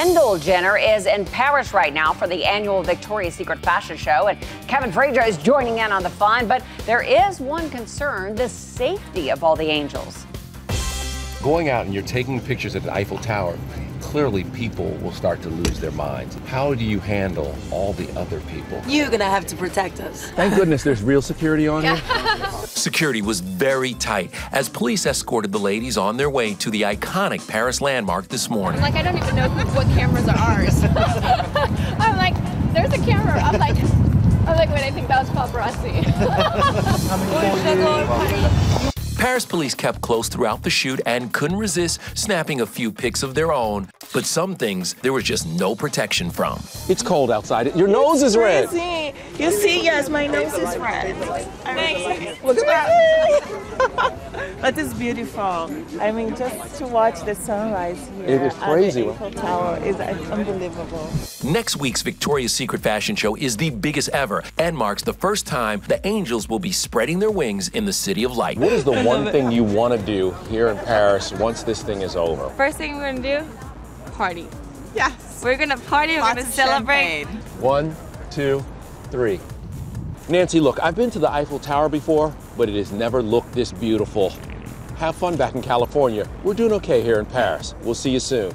Kendall Jenner is in Paris right now for the annual Victoria's Secret fashion show, and Kevin Frazier is joining in on the fun. But there is one concern the safety of all the angels. Going out and you're taking pictures at the Eiffel Tower, clearly people will start to lose their minds. How do you handle all the other people? You're gonna have to protect us. Thank goodness there's real security on here. Security was very tight as police escorted the ladies on their way to the iconic Paris landmark this morning. I'm Like, I don't even know what cameras are ours. I'm like, there's a camera. I'm like, I'm like, wait, I think that was paparazzi. Paris police kept close throughout the shoot and couldn't resist snapping a few pics of their own. But some things there was just no protection from. It's cold outside. Your nose is red. See, you see, yes, my nose is red. but it's beautiful. I mean, just to watch the sunrise here It is crazy. at the Eiffel Tower is unbelievable. Next week's Victoria's Secret fashion show is the biggest ever and marks the first time the angels will be spreading their wings in the City of Light. What is the one thing you want to do here in Paris once this thing is over? First thing we're gonna do, party. Yes. We're gonna party. We're gonna celebrate. One, two, three. Nancy, look, I've been to the Eiffel Tower before, but it has never looked this beautiful. Have fun back in California. We're doing okay here in Paris. We'll see you soon.